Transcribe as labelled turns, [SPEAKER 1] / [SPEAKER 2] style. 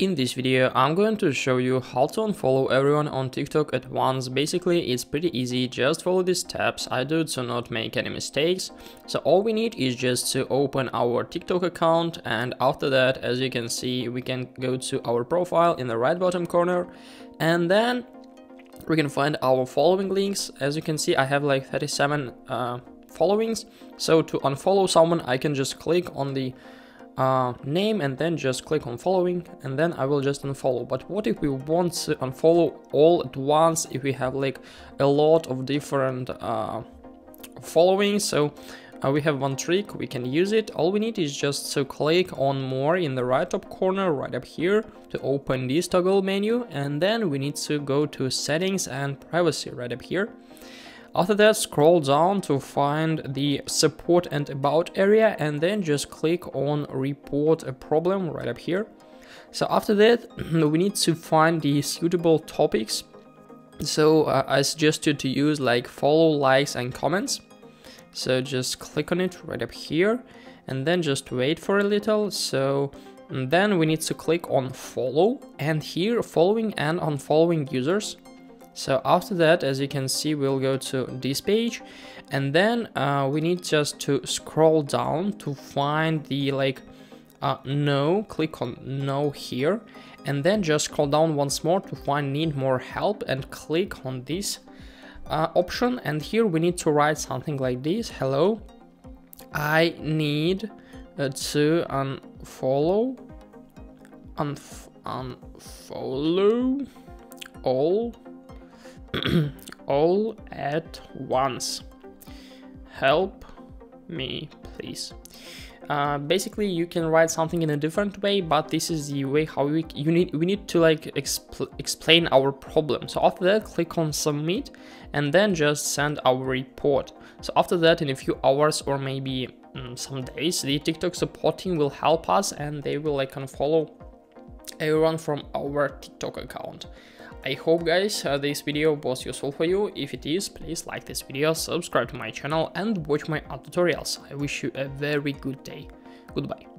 [SPEAKER 1] In this video, I'm going to show you how to unfollow everyone on TikTok at once. Basically, it's pretty easy, just follow these steps I do to not make any mistakes. So all we need is just to open our TikTok account and after that, as you can see, we can go to our profile in the right bottom corner and then we can find our following links. As you can see, I have like 37 uh, followings. So to unfollow someone, I can just click on the uh, name and then just click on following and then I will just unfollow. But what if we want to unfollow all at once if we have like a lot of different uh, followings? So uh, we have one trick, we can use it. All we need is just to click on more in the right top corner, right up here to open this toggle menu. And then we need to go to settings and privacy right up here. After that, scroll down to find the support and about area and then just click on report a problem right up here. So after that, we need to find the suitable topics. So uh, I suggest you to use like follow, likes and comments. So just click on it right up here and then just wait for a little. So then we need to click on follow and here following and unfollowing users so after that, as you can see, we'll go to this page. And then uh, we need just to scroll down to find the like uh, no, click on no here. And then just scroll down once more to find need more help and click on this uh, option. And here we need to write something like this. Hello I need uh, to unfollow unf unfollow all all at once. Help me, please. Uh, basically, you can write something in a different way, but this is the way how we you need we need to like expl explain our problem. So after that, click on submit, and then just send our report. So after that, in a few hours or maybe um, some days, the TikTok support team will help us, and they will like unfollow everyone from our TikTok account. I hope guys uh, this video was useful for you, if it is please like this video, subscribe to my channel and watch my other tutorials. I wish you a very good day. Goodbye.